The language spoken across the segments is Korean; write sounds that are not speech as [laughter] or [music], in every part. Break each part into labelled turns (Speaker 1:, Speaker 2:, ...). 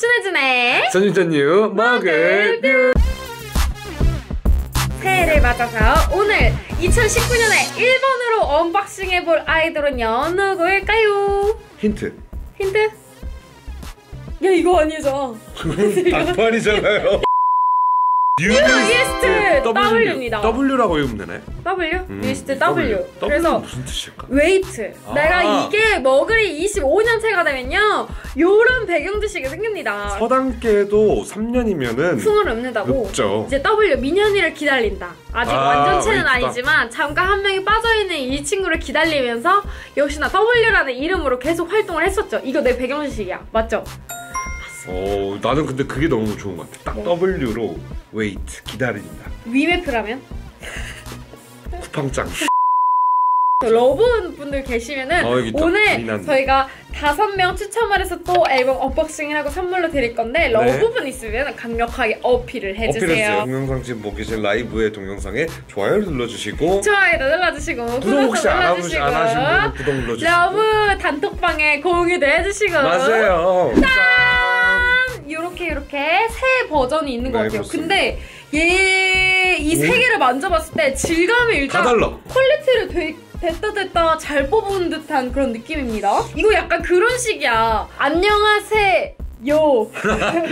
Speaker 1: 찐해진의
Speaker 2: 전유전유 먹을 뷰
Speaker 1: 새해를 맞아서 오늘 2019년에 일번으로 unboxing 해볼 아이돌은요 누구일까요?
Speaker 2: 힌트
Speaker 1: 힌트? 야 이거 아니죠?
Speaker 2: 닭발이잖아요 [laughs]
Speaker 1: 뉴이스트 W입니다.
Speaker 2: W라고 읽으면 되네
Speaker 1: W?
Speaker 2: 음,
Speaker 1: 뉴이스트 W.
Speaker 2: W.
Speaker 1: 그래서
Speaker 2: 무슨 뜻일까?
Speaker 1: wait.
Speaker 2: 아.
Speaker 1: 내가 이게 머글이 25년째가 되면요 요런 배경 지식이 생깁니다.
Speaker 2: 서당개도 3년이면은
Speaker 1: 풍월을 읊는다고.
Speaker 2: 읊죠
Speaker 1: 이제 W 민현이를 기다린다. 아직
Speaker 2: 아,
Speaker 1: 완전체는
Speaker 2: wait다.
Speaker 1: 아니지만 잠깐 한 명이 빠져있는 이 친구를 기다리면서 역시나 W라는 이름으로 계속 활동을 했었죠. 이거 내 배경 지식이야. 맞죠?
Speaker 2: 어, 나는 근데 그게 너무 좋은 것 같아 딱
Speaker 1: 뭐?
Speaker 2: W로 wait 기다린다
Speaker 1: 위메프라면?
Speaker 2: 쿠팡짱
Speaker 1: 러브 분들 계시면은
Speaker 2: 어, 여기
Speaker 1: 오늘
Speaker 2: 미남.
Speaker 1: 저희가 다섯 명 추첨을 해서 또 앨범 unboxing을 하고 선물로 드릴 건데 러브분 있으면 강력하게 어필을
Speaker 2: 네.
Speaker 1: 해주세요.
Speaker 2: 동영상 지금 보고 계신 라이브의 동영상에 좋아요를 눌러주시고
Speaker 1: 좋아요도 눌러주시고
Speaker 2: 구독 혹시 안, 하고,
Speaker 1: 눌러주시고
Speaker 2: 안 하신 분은 구독 눌러주시고
Speaker 1: 러브 단톡방에 공유도 해주시고
Speaker 2: 맞아요
Speaker 1: 짠! 요렇게 새 버전이 있는 것
Speaker 2: 네,
Speaker 1: 같아요.
Speaker 2: 그렇습니다.
Speaker 1: 근데 얘 이세
Speaker 2: 오.
Speaker 1: 개를 만져봤을 때 질감이 일단
Speaker 2: 다 달라
Speaker 1: quality를 되, 됐다 됐다 잘 뽑은 듯한 그런 느낌입니다. 이거 약간 그런 식이야. 안녕하세요. [laughs]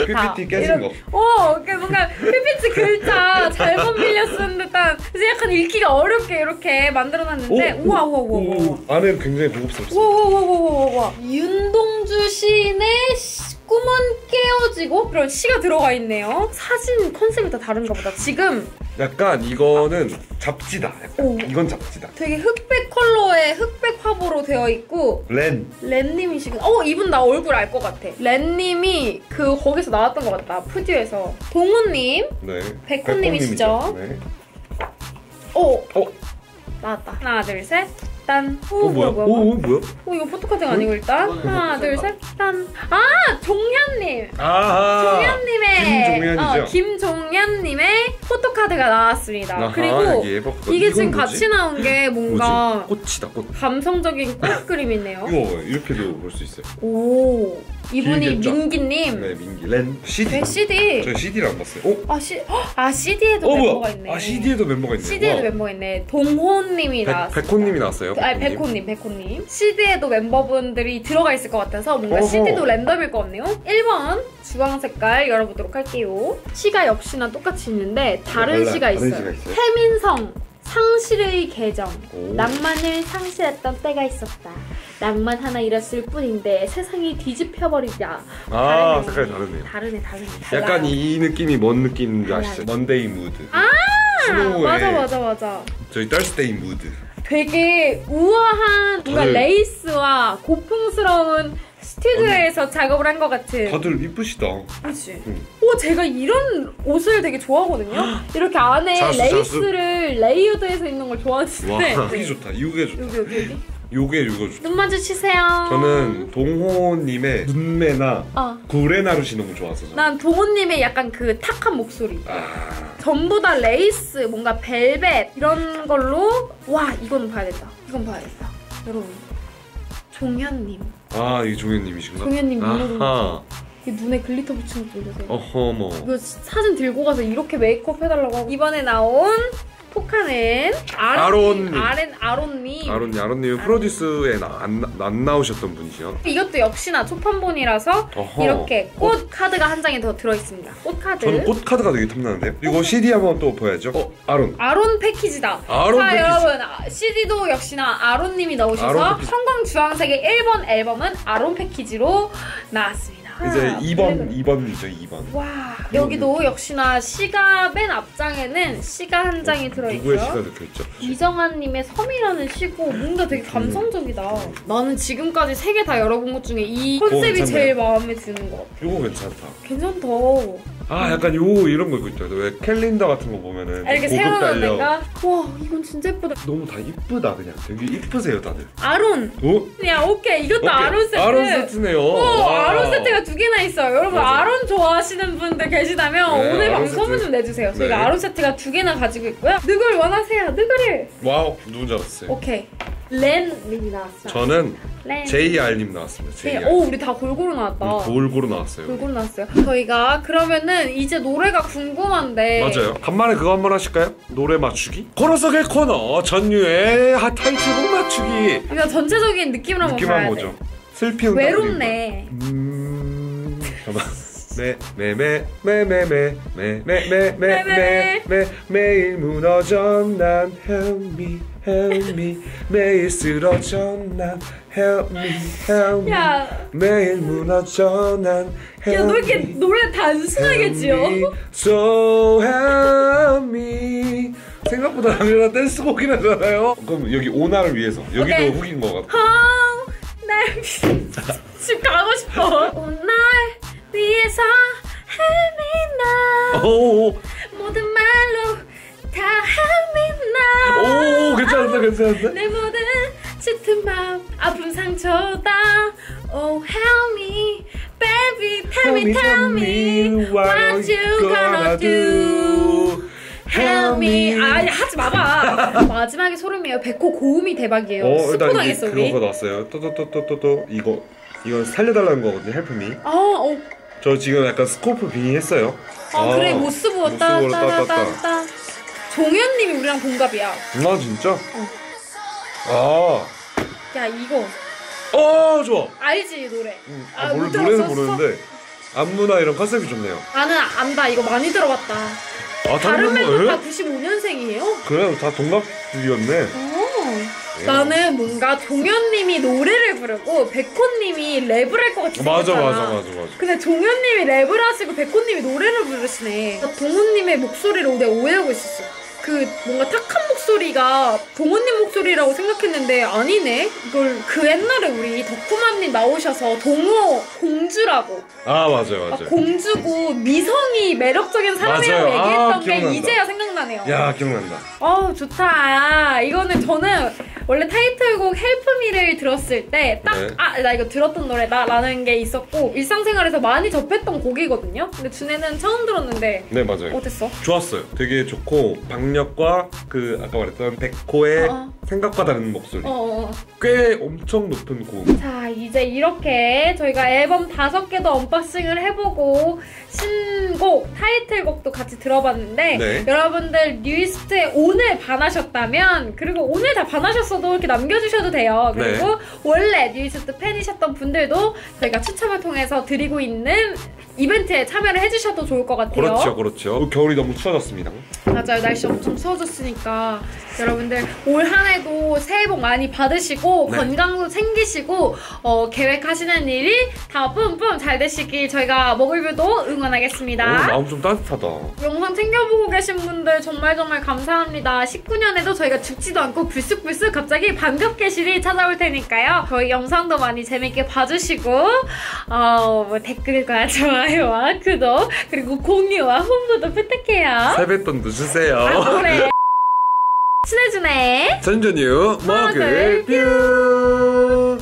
Speaker 2: PPT 깨진 거.
Speaker 1: 어, 그 뭔가 PPT 글자 잘못 밀려 쓴 듯한 그래서 약간 읽기가 어렵게 이렇게 만들어놨는데
Speaker 2: 오,
Speaker 1: 우와 우와 우와 우와
Speaker 2: 오, 안에는 굉장히 고급스럽습니다.
Speaker 1: 와와와와와와 윤동주 시인의 시- 꿈은 깨어지고 그런 시가 들어가 있네요. 사진 컨셉이 다 다른가 보다. 지금
Speaker 2: 약간 이거는 잡지다. 약간.
Speaker 1: 오.
Speaker 2: 이건 잡지다.
Speaker 1: 되게 흑백 컬러의 흑백 화보로 되어 있고
Speaker 2: 렌.
Speaker 1: 렌님이시군. 어 이분 나 얼굴 알 것 같아. 렌님이 그 거기서 나왔던 것 같다. 푸듀에서 동훈님.
Speaker 2: 네.
Speaker 1: 백호님이시죠?
Speaker 2: 백호님이죠. 네.
Speaker 1: 어
Speaker 2: 어,
Speaker 1: 나왔다. 하나 둘 셋. 딴. 어오
Speaker 2: 뭐야?
Speaker 1: 뭐야
Speaker 2: 오,
Speaker 1: 뭐야.
Speaker 2: 오 뭐야?
Speaker 1: 어 이거 포토카드가 아니고 일단 하나 둘 셋. 딴. 아 종현님.
Speaker 2: 아하.
Speaker 1: 종현님의
Speaker 2: 김종현이죠?
Speaker 1: 어, 김종현님의 photo card가 나왔습니다.
Speaker 2: 아하,
Speaker 1: 그리고
Speaker 2: 이게
Speaker 1: 지금
Speaker 2: 뭐지?
Speaker 1: 같이 나온 게 [laughs] 뭔가
Speaker 2: 뭐지? 꽃이다 꽃.
Speaker 1: 감성적인 꽃 그림이네요. [laughs]
Speaker 2: 이거 이렇게도 볼 수 있어요.
Speaker 1: 오 이분이
Speaker 2: 길겠죠?
Speaker 1: 민기님.
Speaker 2: 네, 민기. 렌. CD.
Speaker 1: 네 CD.
Speaker 2: 저 CD를 안 봤어요. 어?
Speaker 1: 아, C, 헉, 아 CD에도
Speaker 2: 어
Speaker 1: 멤버가
Speaker 2: 뭐야?
Speaker 1: 있네.
Speaker 2: 아 CD에도 멤버가 있네.
Speaker 1: CD에도
Speaker 2: 와.
Speaker 1: 멤버가 있네. 동호님이
Speaker 2: 백,
Speaker 1: 나왔어.
Speaker 2: 백호님이 나왔어요.
Speaker 1: 아니
Speaker 2: 백호님.
Speaker 1: 백호님. CD에도 멤버분들이 들어가 있을 것 같아서 뭔가
Speaker 2: 어허.
Speaker 1: CD도 랜덤일 것 같네요. 1번 주황 색깔 열어보도록 할게요. 시가 역시나 똑같이 있는데 다른
Speaker 2: 달라,
Speaker 1: 시가
Speaker 2: 다른
Speaker 1: 있어요.
Speaker 2: 시가 있어요?
Speaker 1: 태민성 상실의 계정.
Speaker 2: 오.
Speaker 1: 낭만을 상실했던 때가 있었다. 낭만 하나 잃었을 뿐인데 세상이 뒤집혀버리자.
Speaker 2: 아
Speaker 1: 다르네.
Speaker 2: 색깔이 다르네요.
Speaker 1: 다르네, 다르네. 달라요.
Speaker 2: 약간 이 느낌이 뭔 느낌인지. 아시죠? Monday mood.
Speaker 1: 아,
Speaker 2: 스노우의
Speaker 1: 맞아, 맞아, 맞아.
Speaker 2: 저희 Thursday mood.
Speaker 1: 되게 우아한 뭔가
Speaker 2: 다들-
Speaker 1: 레이스와 고풍스러운 스튜디오에서 작업을 한 것 같은.
Speaker 2: 다들 이쁘시다.
Speaker 1: 그렇지.
Speaker 2: 응.
Speaker 1: 오, 제가 이런 옷을 되게 좋아하거든요. [gasps] 이렇게 안에
Speaker 2: 자수,
Speaker 1: 레이스를 layered해서 입는 걸
Speaker 2: 와, [laughs]
Speaker 1: 좋아하는데.
Speaker 2: 이게 좋다. 이게 좋다.
Speaker 1: 여기 여기 여기.
Speaker 2: 요게 좋다.
Speaker 1: 눈 마주치세요.
Speaker 2: 저는 동호님의 눈매나
Speaker 1: 아,
Speaker 2: 구레나루 좋아서. 저는.
Speaker 1: 난 동호님의 약간 그 탁한 목소리.
Speaker 2: 아,
Speaker 1: 전부 다 레이스, 뭔가 벨벳 이런 걸로 와 이건 봐야겠다. 이건 봐야겠다. 여러분 종현님,
Speaker 2: 아, 이 종현님이신가?
Speaker 1: 종현님 눈으로 눈에 glitter 붙인 거 보세요.
Speaker 2: 어허 뭐.
Speaker 1: 이거 사진 들고 가서 이렇게 메이크업 해달라고 하고 이번에 나온 포카는
Speaker 2: 아론님.
Speaker 1: 아렌 아론님.
Speaker 2: 아론님, 아론님 프로듀스에 나, 안, 나- 안 나오셨던 분이시요.
Speaker 1: 이것도 역시나 초판본이라서
Speaker 2: 어허.
Speaker 1: 이렇게 꽃 카드가 한 장이 더 들어있습니다. 꽃 카드.
Speaker 2: 저는 꽃 카드가 되게 탐나는데요. 이거 CD 한번 또 보여야죠. 어, 아론.
Speaker 1: 아론 패키지다.
Speaker 2: 아론
Speaker 1: 자
Speaker 2: 패키지.
Speaker 1: 여러분 아, CD도 역시나 아론님이 넣으셔서
Speaker 2: 아론.
Speaker 1: 성광 주황색의 1번 앨범은 아론 패키지로 나왔습니다.
Speaker 2: 이제
Speaker 1: 아,
Speaker 2: 2번,
Speaker 1: 그래, 그래.
Speaker 2: 2번이죠, 2번.
Speaker 1: 와 여기도 역시나 시가 맨 앞장에는 시가 한 장이
Speaker 2: 누구의 시가
Speaker 1: 들어있고요.
Speaker 2: 적혀있죠?
Speaker 1: 이정환님의 섬이라는 시고 뭔가 되게 감성적이다. 나는 지금까지 세 개 다 열어본 것 중에 이 concept이
Speaker 2: 괜찮네요.
Speaker 1: 제일 마음에 드는 것 같아.
Speaker 2: 이거 괜찮다.
Speaker 1: 괜찮다.
Speaker 2: 아, 약간 요 이런 거 있죠. 왜 캘린더 같은 거 보면은
Speaker 1: 아, 이렇게
Speaker 2: 고급
Speaker 1: 세워놓은
Speaker 2: 달려.
Speaker 1: 데가 와 이건 진짜 예쁘다.
Speaker 2: 너무 다 이쁘다 그냥. 되게 이쁘세요 다들.
Speaker 1: 아론.
Speaker 2: 오?
Speaker 1: 야 오케이 이것도. 아론 세트.
Speaker 2: 아론 세트네요.
Speaker 1: 어,
Speaker 2: 와.
Speaker 1: 아론 세트가 두 개나 있어요. 여러분
Speaker 2: 맞아요.
Speaker 1: 아론 좋아하시는 분들 계시다면
Speaker 2: 네,
Speaker 1: 오늘
Speaker 2: 아론
Speaker 1: 방송 소문
Speaker 2: 세트.
Speaker 1: 좀 내주세요. 저희가
Speaker 2: 네.
Speaker 1: 아론 세트가 두 개나 가지고 있고요. 누굴 원하세요? 누구를?
Speaker 2: Wow 누군지 알았어요.
Speaker 1: 오케이. 렌님이 나왔어요.
Speaker 2: 저는
Speaker 1: 렌.
Speaker 2: JR님 나왔습니다.
Speaker 1: 네.
Speaker 2: JR.
Speaker 1: 오 우리 다 골고루 나왔다.
Speaker 2: 골고루 나왔어요.
Speaker 1: 골고루 나왔어요. 저희가 그러면은 이제 노래가 궁금한데
Speaker 2: 맞아요. 간만에 그거 한번 하실까요? 노래 맞추기? 코너 속의 코너 전유의 핫 타이틀곡 맞추기.
Speaker 1: 이거 전체적인 느낌을 한번
Speaker 2: 느낌 한번
Speaker 1: 봐야
Speaker 2: 보죠.
Speaker 1: 돼.
Speaker 2: 슬피 응답
Speaker 1: 외롭네.
Speaker 2: 음. 잠깐. 매매매매매매매매매매매 매일 무너져 난 help me help me 매일 쓰러져 난 help me help me
Speaker 1: 야,
Speaker 2: 매일 무너져 난
Speaker 1: 야,
Speaker 2: help
Speaker 1: 너 이렇게
Speaker 2: me
Speaker 1: 노래 단순하게 지어?
Speaker 2: So help me 생각보다 당연한 댄스곡이라잖아요 그럼 여기 오나를 위해서 여기도
Speaker 1: 오케이.
Speaker 2: 훅인 것 같아
Speaker 1: 어, 날집 가고 싶어. 오늘 위해서 헤매나.
Speaker 2: 오,
Speaker 1: 모든 말로 다 헤매나.
Speaker 2: 오 괜찮았다 괜찮았다
Speaker 1: 내 모든 짙은 맘 아픈 상처다. Oh help me baby tell me tell me what you gonna do. Help me. 아니 하지 마봐. [laughs] 마지막에 소름이에요. 백호 고음이 대박이에요.
Speaker 2: 어
Speaker 1: 스포 당했어 우리.
Speaker 2: 그거가 나왔어요. 또또또또 또 이거 이건 살려달라는 거거든요 help me
Speaker 1: 아, 어,
Speaker 2: 저 지금 약간 스코프 빙의 했어요.
Speaker 1: 아, 그래 모스 부호다
Speaker 2: 모스 부호다,
Speaker 1: 따따따따 종현님이 우리랑 동갑이야.
Speaker 2: 아 진짜? 아.
Speaker 1: 야 이거.
Speaker 2: 어 좋아.
Speaker 1: 알지 이 노래?
Speaker 2: 아,
Speaker 1: 아,
Speaker 2: 모르,
Speaker 1: 못
Speaker 2: 노래는
Speaker 1: 들었었어?
Speaker 2: 모르는데 안무나 이런 concept이 좋네요.
Speaker 1: 나는 안다. 이거 많이 들어봤다.
Speaker 2: 아
Speaker 1: 다른 멤버 다
Speaker 2: 멤버
Speaker 1: 95년생이에요?
Speaker 2: 그래 다 동갑들이었네. 예.
Speaker 1: 나는 뭔가 종현님이 노래를 부르고 백호님이 랩을 할 것 같이
Speaker 2: 맞아
Speaker 1: 생겼잖아.
Speaker 2: 맞아 맞아 맞아
Speaker 1: 근데 종현님이 랩을 하시고 백호님이 노래를 부르시네. 나 동훈님의 목소리를 내가 오해하고 있었어. 그 뭔가 탁한 목소리가 동훈님 목소리라고 생각했는데 아니네. 이걸 그 옛날에 우리 덕후맘님 나오셔서 동호 공주라고
Speaker 2: 아 맞아요
Speaker 1: 아,
Speaker 2: 맞아요
Speaker 1: 공주고 미성이 매력적인 사람이라고
Speaker 2: 맞아요. 아,
Speaker 1: 얘기했던 게
Speaker 2: 기억난다.
Speaker 1: 이제야 생각나네요.
Speaker 2: 야 기억난다
Speaker 1: 어 좋다. 이거는 저는 원래 타이틀곡 Help Me를 들었을 때딱
Speaker 2: 네.
Speaker 1: 아나 이거 들었던 노래다 라는 게 있었고 일상생활에서 많이 접했던 곡이거든요. 근데 준혜는 처음 들었는데
Speaker 2: 네 맞아요
Speaker 1: 어땠어?
Speaker 2: 좋았어요 되게 좋고 박력과 그 아까 말했던 백호의
Speaker 1: 어.
Speaker 2: 생각과 다른 목소리
Speaker 1: 어, 어. 어.
Speaker 2: 꽤 엄청 높은 고음
Speaker 1: 자 이제 이렇게 저희가 앨범 다섯 개도 unboxing을 해보고 신곡 타이틀곡도 같이 들어봤는데
Speaker 2: 네.
Speaker 1: 여러분들 뉴이스트에 오늘 반하셨다면 그리고 오늘 다 반하셨어 도 이렇게 남겨주셔도 돼요 그리고
Speaker 2: 네.
Speaker 1: 원래 뉴이스트 팬이셨던 분들도 저희가 추첨을 통해서 드리고 있는 이벤트에 참여를 해주셔도 좋을 것 같아요
Speaker 2: 그렇죠 그렇죠 겨울이 너무 추워졌습니다
Speaker 1: 맞아요. 날씨 엄청 추워졌으니까 여러분들 올 한 해도 새해 복 많이 받으시고
Speaker 2: 네.
Speaker 1: 건강도 챙기시고 어, 계획하시는 일이 다 뿜뿜 잘 되시길 저희가 먹을뷰도 응원하겠습니다.
Speaker 2: 오, 마음 좀 따뜻하다
Speaker 1: 영상 챙겨보고 계신 분들 정말 정말 감사합니다. 19년에도 저희가 죽지도 않고 불쑥불쑥 갑자기 반갑게 실이 찾아올 테니까요. 저희 영상도 많이 재밌게 봐주시고 어, 뭐 댓글과 [laughs] 좋아요와 구독 그리고 공유와 홍보도 부탁해요.
Speaker 2: 세뱃돈도 주세요
Speaker 1: 아, 그래. [laughs] 친해주네.
Speaker 2: 전전유 먹을
Speaker 1: 먹을
Speaker 2: 뷰